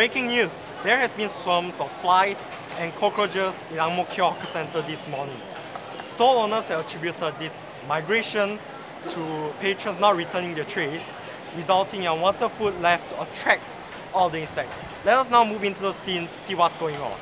Breaking news! There has been swarms of flies and cockroaches in Ang Mo Kio Hawker Center this morning. Store owners have attributed this migration to patrons not returning their trays, resulting in unwanted food left to attract all the insects. Let us now move into the scene to see what's going on.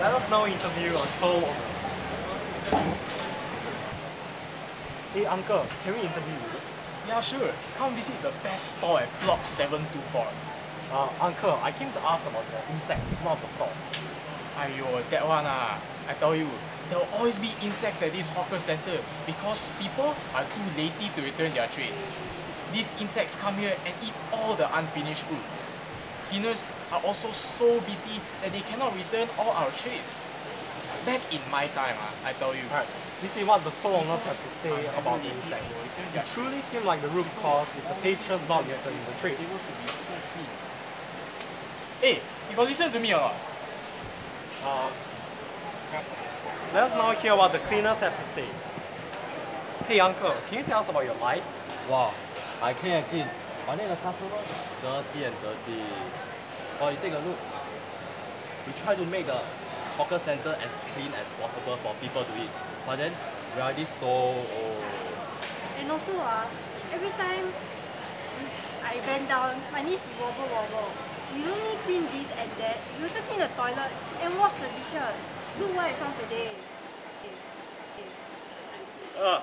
Let us now interview a store owner. Hey uncle, can we interview you? Yeah, sure. Come visit the best store at Block 724. Uh, uncle, I came to ask about the insects, not the stores. Aiyo, that one ah. I tell you, there will always be insects at this hawker center because people are too lazy to return their trays. These insects come here and eat all the unfinished food. Cleaners are also so busy that they cannot return all our trays. Back in my time, ah, I tell you. Alright, this is what the store owners have to say about the insects. It truly seems like the root cause is the patrons not returning the trays. It was to be so clean. Hey, you got listen to me or not? Uh, let us now hear what the cleaners have to say. Hey uncle, can you tell us about your life? Wow, I clean and clean. But then the customers dirty and dirty. Well, you take a look. We try to make the hawker center as clean as possible for people to eat. But then already so old. And also, ah, every time I bend down, my knees wobble wobble. You don't only clean this and that, you also clean the toilets and wash the dishes. Look what I found today. Ah,